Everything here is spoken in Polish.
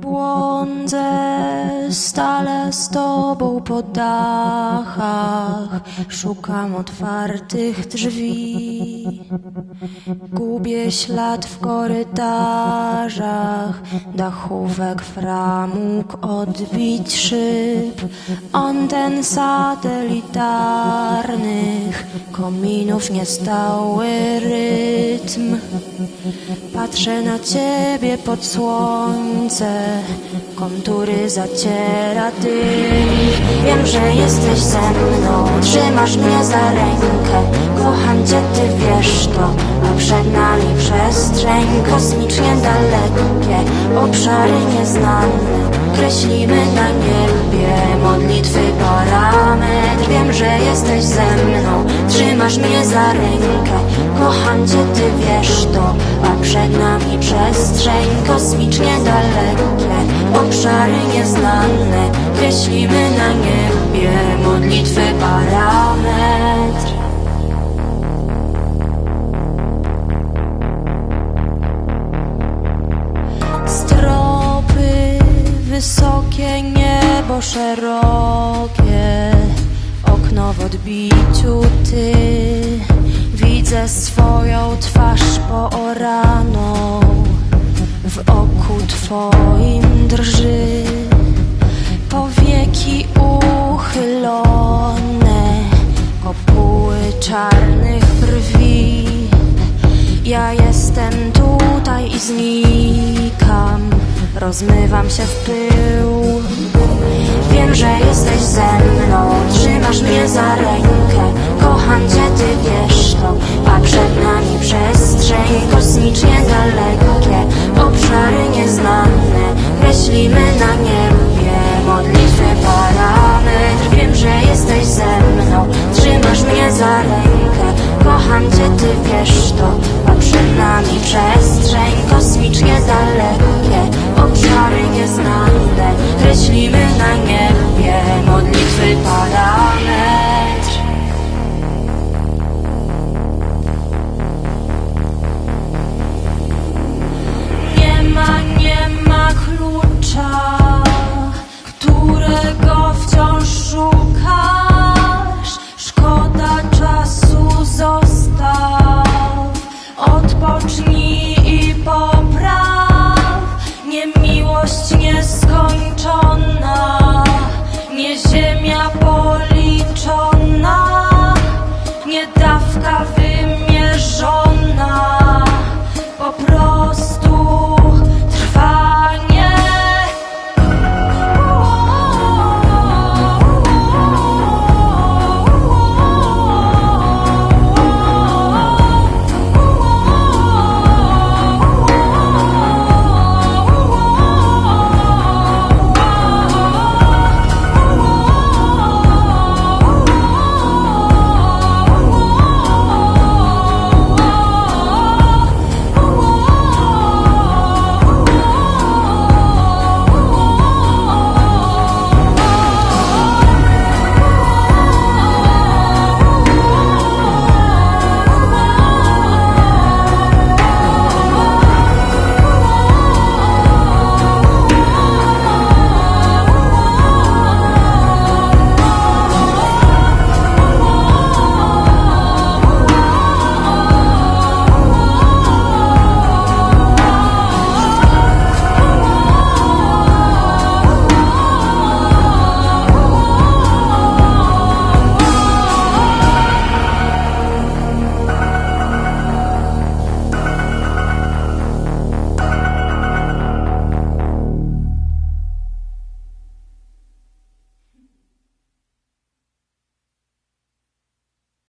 Błądzę stale z tobą po dachach, szukam otwartych drzwi. Gubię ślad w korytarzach, dachówek, framug, odbić szyb, anten satelitarnych, kominów niestały rytm. Patrzę na ciebie pod słońce, kontury zaciera dym. Wiem, że jesteś ze mną, trzymasz mnie za rękę. Kocham cię, ty wiesz to, a przed nami przestrzeń kosmicznie dalekie, obszary nieznane. Kreślimy na niebie modlitwy parametr. Wiem, że jesteś ze mną, trzymasz mnie za rękę. Kocham cię, ty wiesz to, przed nami przestrzeń kosmicznie dalekie, obszary nieznane. Kreślimy na niebie modlitwy parametr. Stropy, wysokie niebo szerokie, okno w odbiciu ty. Widzę swoją twarz pooraną, w oku twoim drży. Powieki uchylone, kopuły czarnych brwi. Ja jestem tutaj i znikam, rozmywam się w pył. Wiem, że jesteś ze mną, trzymasz mnie za rękę. Kocham cię, ty wiesz to,